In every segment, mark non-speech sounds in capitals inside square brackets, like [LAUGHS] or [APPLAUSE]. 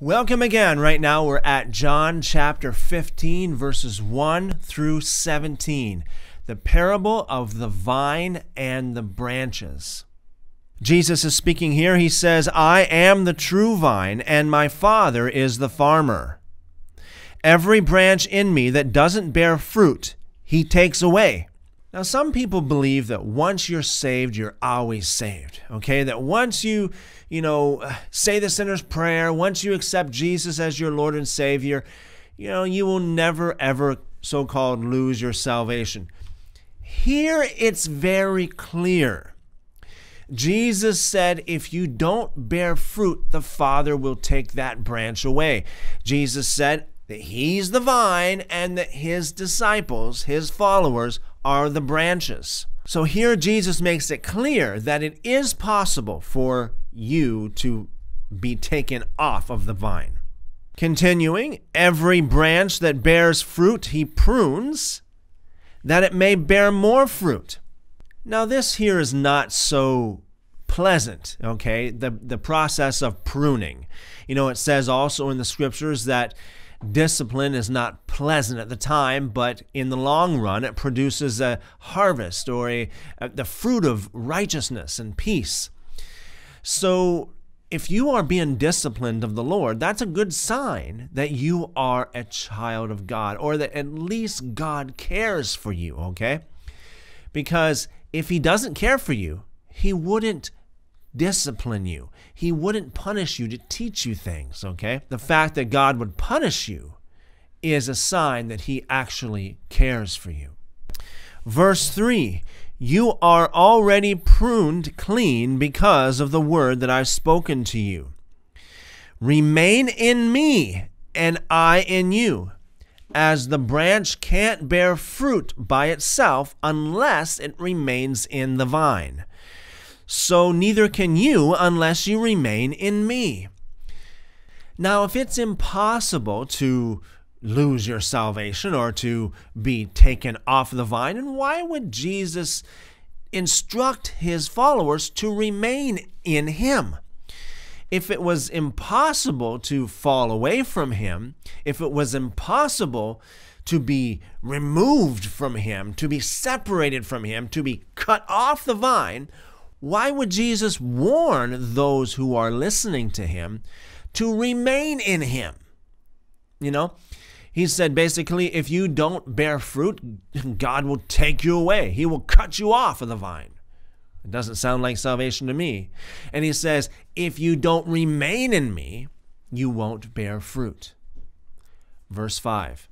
Welcome again. Right now we're at John chapter 15, verses 1 through 17, the parable of the vine and the branches. Jesus is speaking here. He says, I am the true vine, and my Father is the farmer. Every branch in me that doesn't bear fruit, he takes away. Now, some people believe that once you're saved, you're always saved. Okay? That once you, you know, say the sinner's prayer, once you accept Jesus as your Lord and Savior, you know, you will never, ever so called lose your salvation. Here it's very clear. Jesus said, If you don't bear fruit, the Father will take that branch away. Jesus said that He's the vine and that His disciples, His followers, are the branches. So here Jesus makes it clear that it is possible for you to be taken off of the vine. Continuing, every branch that bears fruit he prunes, that it may bear more fruit. Now, this here is not so pleasant, okay? The, the process of pruning. You know, it says also in the scriptures that discipline is not pleasant at the time, but in the long run, it produces a harvest or a, a the fruit of righteousness and peace. So, if you are being disciplined of the Lord, that's a good sign that you are a child of God or that at least God cares for you, okay? Because if He doesn't care for you, He wouldn't discipline you. He wouldn't punish you to teach you things, okay? The fact that God would punish you is a sign that He actually cares for you. Verse 3 You are already pruned clean because of the word that I've spoken to you. Remain in me, and I in you. As the branch can't bear fruit by itself unless it remains in the vine so neither can you unless you remain in me. Now, if it's impossible to lose your salvation or to be taken off the vine, and why would Jesus instruct his followers to remain in him? If it was impossible to fall away from him, if it was impossible to be removed from him, to be separated from him, to be cut off the vine, why would Jesus warn those who are listening to him to remain in him? You know, he said basically, if you don't bear fruit, [LAUGHS] God will take you away, He will cut you off of the vine. It doesn't sound like salvation to me. And he says, if you don't remain in me, you won't bear fruit. Verse 5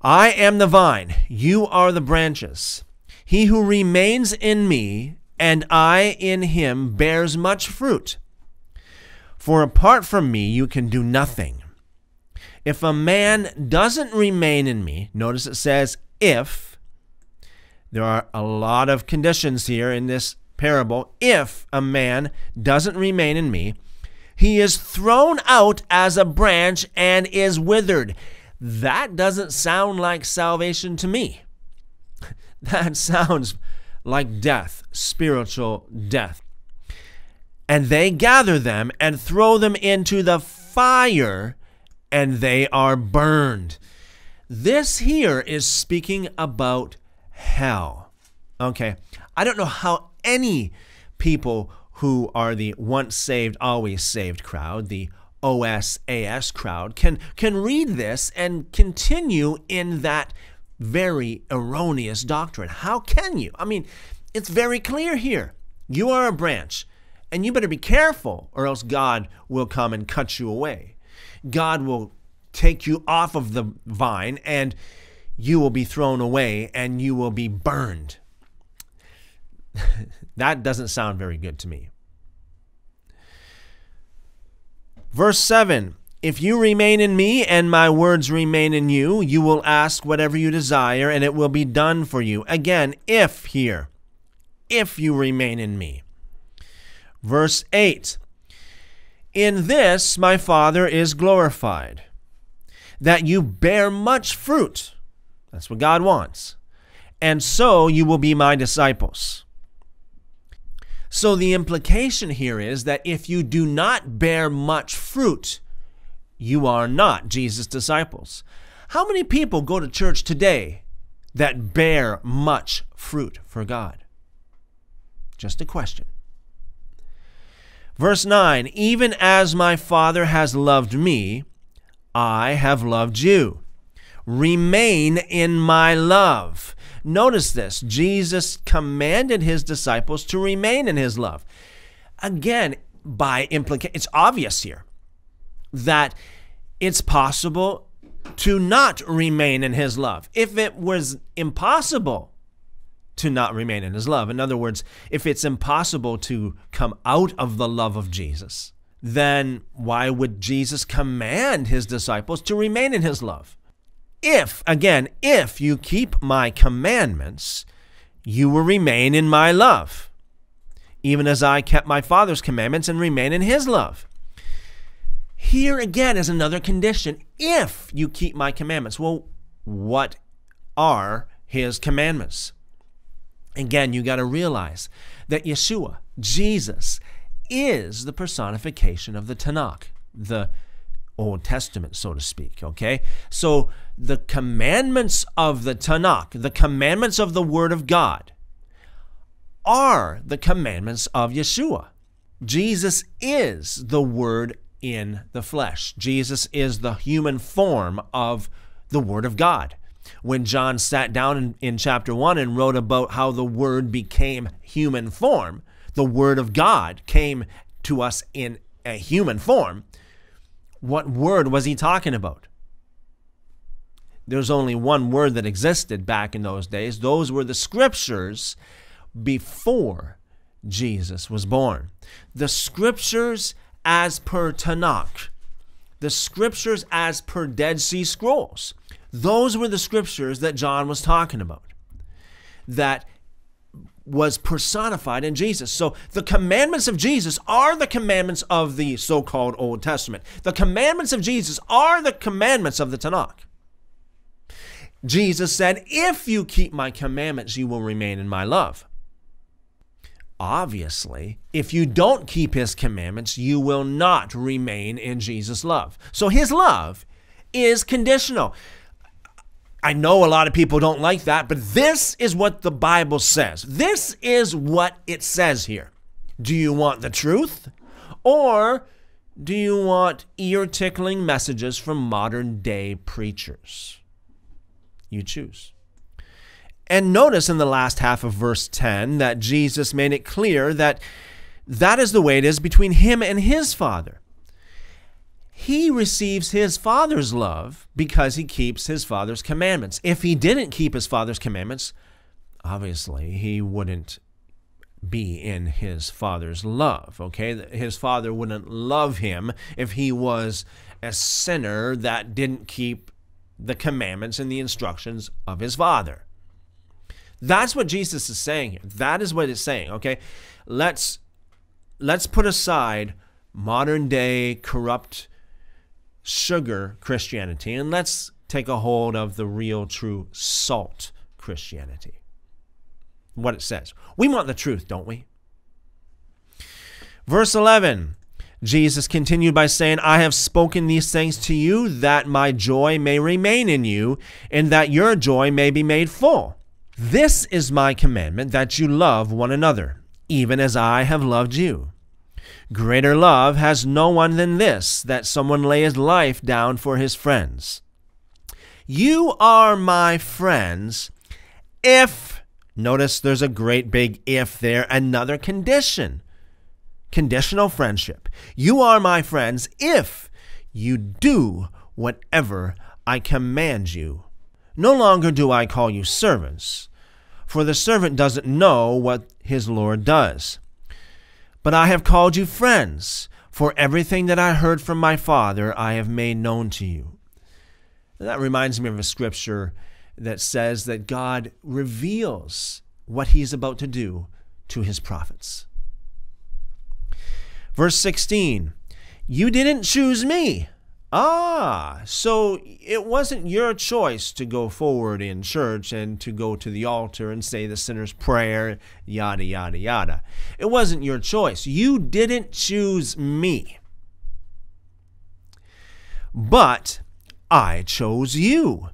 I am the vine, you are the branches. He who remains in me and I in him bears much fruit. For apart from me, you can do nothing. If a man doesn't remain in me, notice it says if, there are a lot of conditions here in this parable. If a man doesn't remain in me, he is thrown out as a branch and is withered. That doesn't sound like salvation to me. [LAUGHS] That sounds like death, spiritual death. And they gather them and throw them into the fire, and they are burned. This here is speaking about hell. Okay, I don't know how any people who are the once saved, always saved crowd, the OSAS crowd, can, can read this and continue in that very erroneous doctrine. How can you? I mean, it's very clear here. You are a branch, and you better be careful, or else God will come and cut you away. God will take you off of the vine, and you will be thrown away, and you will be burned. [LAUGHS] that doesn't sound very good to me. Verse 7 if you remain in me and my words remain in you, you will ask whatever you desire and it will be done for you. Again, if here, if you remain in me. Verse 8 In this my Father is glorified, that you bear much fruit. That's what God wants. And so you will be my disciples. So the implication here is that if you do not bear much fruit, you are not Jesus' disciples. How many people go to church today that bear much fruit for God? Just a question. Verse 9 Even as my Father has loved me, I have loved you. Remain in my love. Notice this Jesus commanded his disciples to remain in his love. Again, by implication, it's obvious here that it's possible to not remain in his love. If it was impossible to not remain in his love, in other words, if it's impossible to come out of the love of Jesus, then why would Jesus command his disciples to remain in his love? If, again, if you keep my commandments, you will remain in my love, even as I kept my Father's commandments and remain in his love. Here again is another condition. If you keep my commandments. Well, what are his commandments? Again, you got to realize that Yeshua, Jesus, is the personification of the Tanakh, the Old Testament, so to speak. Okay? So the commandments of the Tanakh, the commandments of the Word of God, are the commandments of Yeshua. Jesus is the Word in the flesh. Jesus is the human form of the Word of God. When John sat down in, in chapter 1 and wrote about how the Word became human form, the Word of God came to us in a human form what word was he talking about? There's only one word that existed back in those days. Those were the scriptures before Jesus was born. The scriptures as per Tanakh, the scriptures as per Dead Sea Scrolls. Those were the scriptures that John was talking about. That was personified in Jesus. So the commandments of Jesus are the commandments of the so called Old Testament. The commandments of Jesus are the commandments of the Tanakh. Jesus said, If you keep my commandments, you will remain in my love. Obviously, if you don't keep his commandments, you will not remain in Jesus' love. So his love is conditional. I know a lot of people don't like that, but this is what the Bible says. This is what it says here. Do you want the truth? Or do you want ear tickling messages from modern day preachers? You choose. And notice in the last half of verse 10 that Jesus made it clear that that is the way it is between him and his Father he receives his father's love because he keeps his father's commandments. If he didn't keep his father's commandments, obviously he wouldn't be in his father's love. Okay? His father wouldn't love him if he was a sinner that didn't keep the commandments and the instructions of his father. That's what Jesus is saying here. That is what it's saying. Okay? Let's let's put aside modern day corrupt sugar Christianity and let's take a hold of the real, true salt Christianity. What it says. We want the truth, don't we? Verse 11 Jesus continued by saying, I have spoken these things to you that my joy may remain in you, and that your joy may be made full. This is my commandment that you love one another, even as I have loved you. Greater love has no one than this, that someone lay his life down for his friends. You are my friends if, notice there's a great big if there, another condition. Conditional friendship. You are my friends if you do whatever I command you. No longer do I call you servants, for the servant doesn't know what his Lord does. But I have called you friends, for everything that I heard from my Father I have made known to you. that reminds me of a scripture that says that God reveals what he's about to do to his prophets. Verse 16 You didn't choose me, Ah, so it wasn't your choice to go forward in church and to go to the altar and say the sinner's prayer, yada, yada, yada. It wasn't your choice. You didn't choose me. But I chose you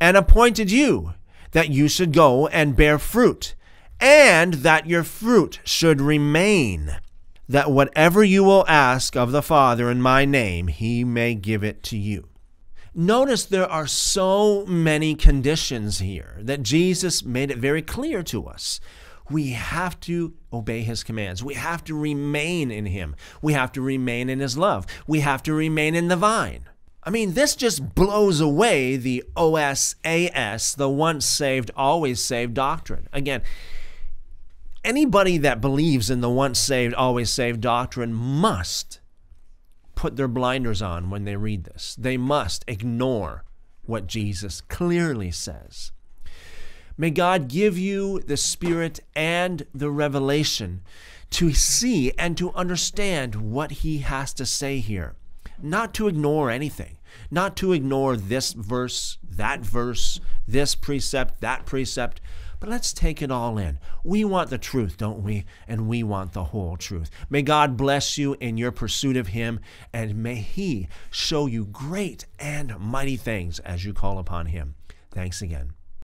and appointed you that you should go and bear fruit, and that your fruit should remain that whatever you will ask of the Father in my name, he may give it to you. Notice there are so many conditions here that Jesus made it very clear to us. We have to obey his commands. We have to remain in him. We have to remain in his love. We have to remain in the vine. I mean, this just blows away the OSAS, the once saved, always saved doctrine. Again, anybody that believes in the once saved, always saved doctrine must put their blinders on when they read this. They must ignore what Jesus clearly says. May God give you the Spirit and the revelation to see and to understand what He has to say here. Not to ignore anything, not to ignore this verse, that verse, this precept, that precept, but let's take it all in. We want the truth, don't we? And we want the whole truth. May God bless you in your pursuit of Him, and may He show you great and mighty things as you call upon Him. Thanks again.